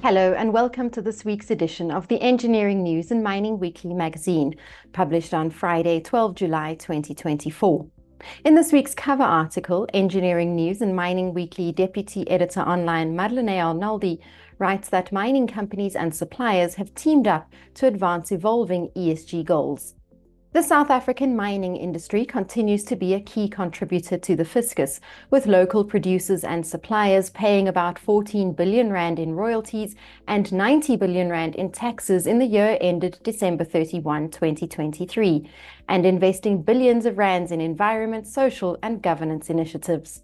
Hello, and welcome to this week's edition of the Engineering News and Mining Weekly magazine, published on Friday, 12 July 2024. In this week's cover article, Engineering News and Mining Weekly Deputy Editor Online Marleny Arnoldi writes that mining companies and suppliers have teamed up to advance evolving ESG goals. The South African mining industry continues to be a key contributor to the fiscus, with local producers and suppliers paying about 14 billion rand in royalties and 90 billion rand in taxes in the year ended December 31, 2023, and investing billions of rands in environment, social and governance initiatives.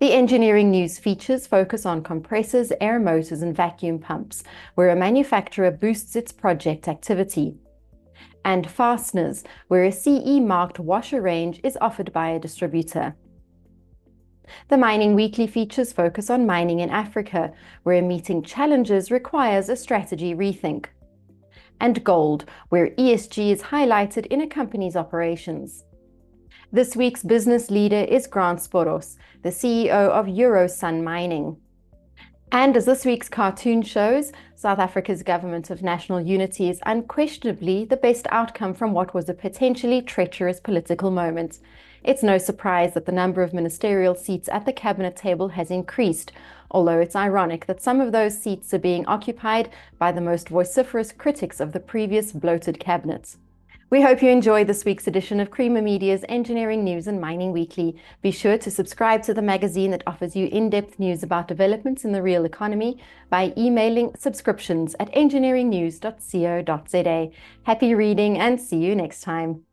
The engineering news features focus on compressors, air motors and vacuum pumps, where a manufacturer boosts its project activity and fasteners, where a CE marked washer range is offered by a distributor. The Mining Weekly features focus on mining in Africa, where meeting challenges requires a strategy rethink. And gold, where ESG is highlighted in a company's operations. This week's business leader is Grant Sboros, the CEO of Eurosun Mining. And as this week's cartoon shows, South Africa's government of national unity is unquestionably the best outcome from what was a potentially treacherous political moment. It's no surprise that the number of ministerial seats at the cabinet table has increased, although it's ironic that some of those seats are being occupied by the most vociferous critics of the previous bloated cabinets. We hope you enjoyed this week's edition of Creamer Media's Engineering News and Mining Weekly. Be sure to subscribe to the magazine that offers you in-depth news about developments in the real economy by emailing subscriptions at engineeringnews.co.za. Happy reading and see you next time.